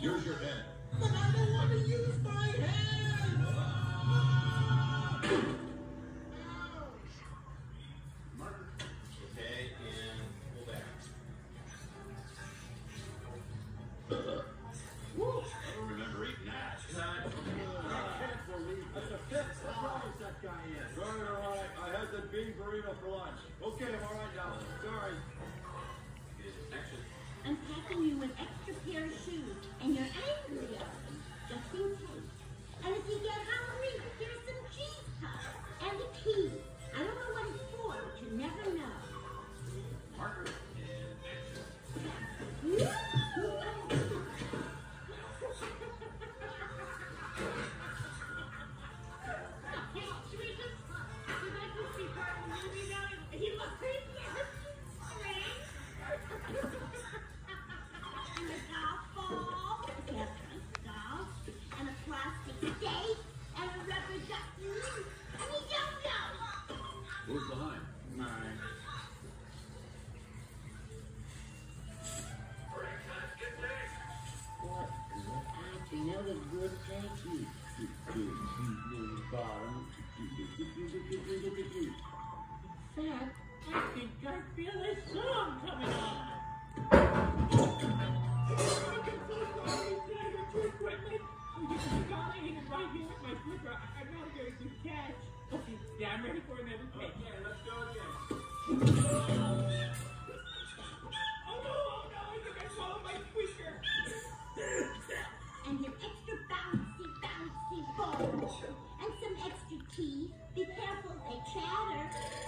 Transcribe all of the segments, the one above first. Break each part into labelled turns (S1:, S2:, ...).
S1: Use your hand. Of shoes, and you're angry just in case. And if you get hungry, here's some cheese puffs and a key.
S2: The good. Bottom. Fat, I think I feel a song coming on.
S3: Yeah, I'm ready for another take.
S4: Okay, let's go again.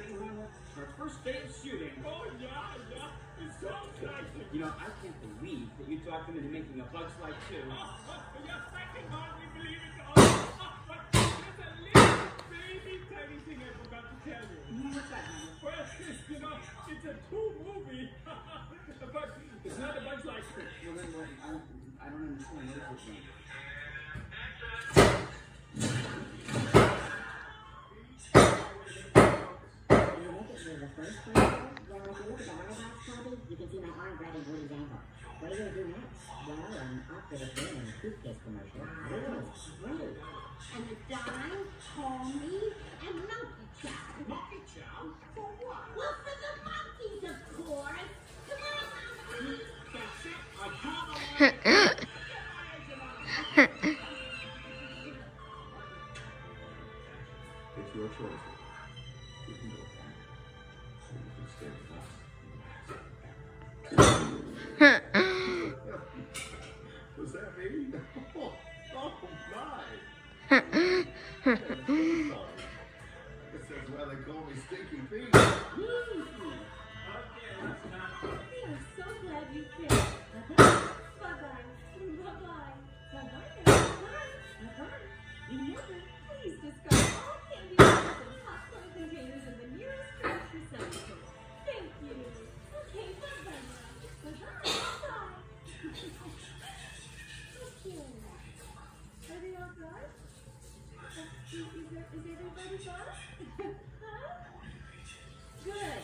S3: exciting, Lila? Our first day of shooting. Oh yeah, yeah, it's so exciting. You know, I can't believe that you talked him into making a Bugs Life too. yes, I can hardly believe it all. but there's a little baby tiny thing I forgot to tell you. What's that? Well, you know, it's a two movie. but it's not a Bugs Life. Well, then, what? I don't, I don't understand. What is this
S2: the first place, well, if you look at the eye copy, you can see my arm grabbing Woody's ankle. What are you gonna do next? Well, after the film and toothpaste commercial, ah, it was great.
S1: And the dime, call me, and monkey chow.
S4: Monkey chow? For what?
S1: Well, for the monkeys, of course. Come on, monkey.
S4: That's it. I got it.
S5: It's your choice. You can go Was that me? Oh, oh my. This is why they call me Stinky Pete.
S4: Okay.
S1: Are they all done? Uh, Is, is, everybody done? huh? Good.